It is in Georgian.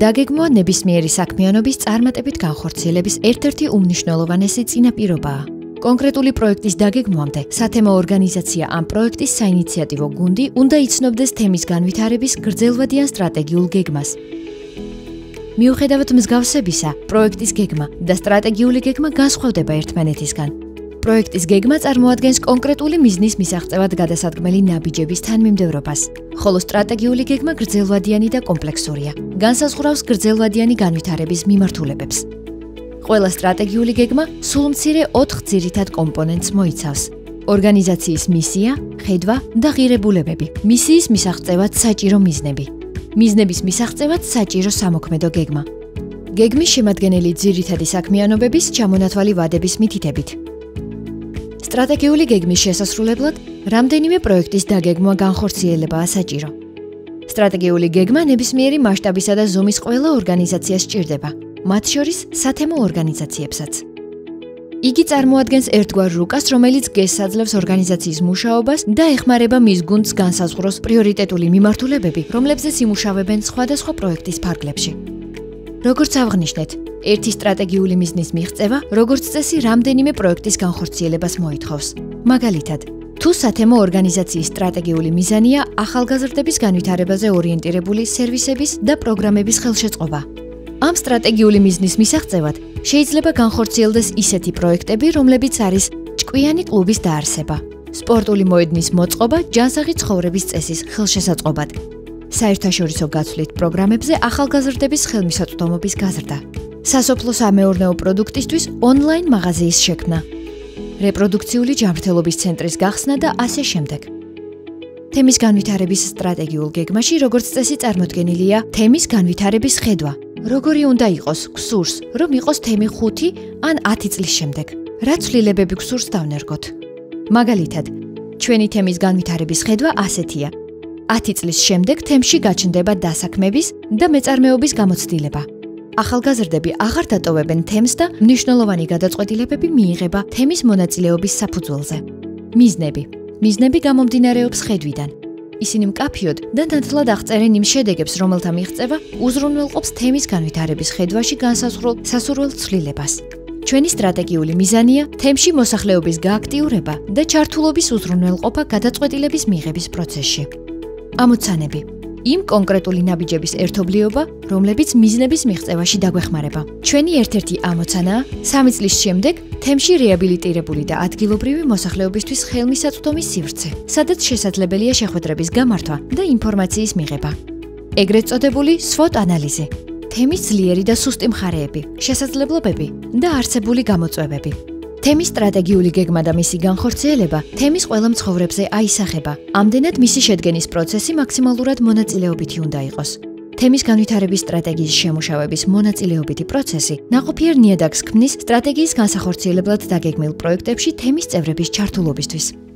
დაგეგმვა ნებისმიერი საქმიანობის წარმატებით განხორციელების ერთ-ერთი უმნიშვნელოვანესი წინაპირობაა. კონკრეტული პროექტის დაგეგმვამდე სათემო ორგანიზაცია ამ პროექტის საინიციატივო გუნდი უნდა იცნობდეს თემის განვითარების გრძელვადიან სტრატეგიულ გეგმას. მიუხედავად მსგავსებისა, პროექტის გეგმა და სტრატეგიული გეგმა განსხვავდება ერთმანეთისგან. პროექტის გეგმა წარმოადგენს კონკრეტული მიზნის მისაღწევად გადასადგმელი ნაბიჯების თანმიმდევრობას, ხოლო სტრატეგიული გეგმა გრძელვადიანი და კომპლექსურია. განსაზღვრავს გრძელვადიანი განვითარების მიმართულებებს. ყველა სტრატეგიული გეგმა სულ მცირე 4 ძირითად კომპონენტს მოიცავს. ორგანიზაციის მისია, ხედვა და ღირებულებები. მისიის მისაღწევად საჭირო მიზნები. მიზნების მისაღწევად საჭირო სამოქმედო გეგმა. გეგმის შემადგენელი ძირითადი საქმიანობების ჩამონათვალი ვადების მითითებით. სტრატეგიული გეგმის შესასრულებლად რამდენიმე პროექტის დაგეგმვა განხორციელებაა საჭირო. სტრატეგიული გეგმა ნებისმიერი მასშტაბისა და ზომის ყველა ორგანიზაციას სჭირდება, მათ შორის სათემო ორგანიზაციებსაც. იგი წარმოადგენს ერთგვარ რუკას, რომელიც გესაძლევს ორგანიზაციის მუშაობას და ეხმარება მის გუნდს განსაზღვროს პრიორიტეტული მიმართულებები, რომლებზეც იმუშავებენ სხვადასხვა პროექტის ფარგლებში. როგორც აღნიშნეთ, ერთი სტრატეგიული მიზნის მიღწევა, როგორც წესი, რამდენიმე პროექტის განხორციელებას მოითხოვს. მაგალითად, თუ სათემო ორგანიზაციის სტრატეგიული მიზანია ახალგაზრდების განვითარებაზე ორიენტირებული სერვისების და პროგრამების ხელშეწყობა. ამ სტრატეგიული მიზნის მისაღწევად შეიძლება განხორციელდეს ისეთი პროექტები, რომლებიც არის ჭკვიანი კლუბის დაარსება, სპორტული მოედნის მოწყობა ჯანსაღი ცხოვრების წესის ხელშესაწყობად. საერთაშორისო გაცვლით პროგრამებზე ახალგაზრდების ხელმისაწვდომობის გაზრდა. სასოფლო სამეურნეო პროდუქტისთვის ონლაინ მაღაზიის შექმნა, რეპროდუქციული ჯანმრთელობის ცენტრის გახსნა და ასე შემდეგ. თემის განვითარების სტრატეგიულ გეგმაში როგორც წესი წარმოდგენილია თემის განვითარების ხედვა. როგორი უნდა იყოს ქსურს, რომ იყოს თემი 5 ან 10 წლის შემდეგ? რა ცვლილებები ქსურს დავნერგოთ? მაგალითად, ჩვენი თემის განვითარების ხედვა ასეთია: 10 წლის შემდეგ თემში გაჩნდება დასაქმების და მეწარმეობის გამოცდილება. ახალგაზრდები აღარ დატოვებენ თემს და მნიშვნელოვანი გადაწყვეტილებები მიიღება თემის მონაწილეობის საფუძველზე. მიზნები. მიზნები გამომდინარეობს ხედვიდან. ისინი მკაფიოდ და დათლად აღწერენ იმ შედეგებს, რომელთა მიღწევა უზრუნველყოფს თემის განვითარების ხედვაში განსაზღვრულ სასურველ ცვლილებას. ჩვენი სტრატეგიული მიზანია თემში მოსახლეობის გააქტიურება და ჩართულობის უზრუნველყოფა გადაწყვეტილების მიღების პროცესში. ამოცანები იმ კონკრეტული ნაბიჯების ერთობლიობა, რომლებიც მიზნების მიღწევაში დაგვეხმარება. ჩვენი ერთ-ერთი ამოცანაა, სამი წლის შემდეგ თემში რეაბილიტირებული და ადგილობრივი მოსახლეობისთვის ხელმისაწვდომი სივრცე, სადაც შესაძლებელია შეხვედრების გამართვა და ინფორმაციის მიღება. ეგრეთ წოდებული SWOT ანალიზი. თემის ძლიერი და სუსტი მხარეები, შესაძლებლობები და არსებული გამოწვევები. თემის სტრატეგიული გეგმა და მისი განხორციელება თემის ყველა მცხოვრებზე აისახება. ამდენად მისი შედგენის პროცესი მაქსიმალურად მონაწილეობითი უნდა იყოს. თემის განვითარების სტრატეგიის შემუშავების მონაწილეობითი პროცესი ნაყოფიერ ნიადაგს ქმნის სტრატეგიის განსახორციელებლად დაგეგმილ პროექტებში თემის წევრების ჩართულობისთვის.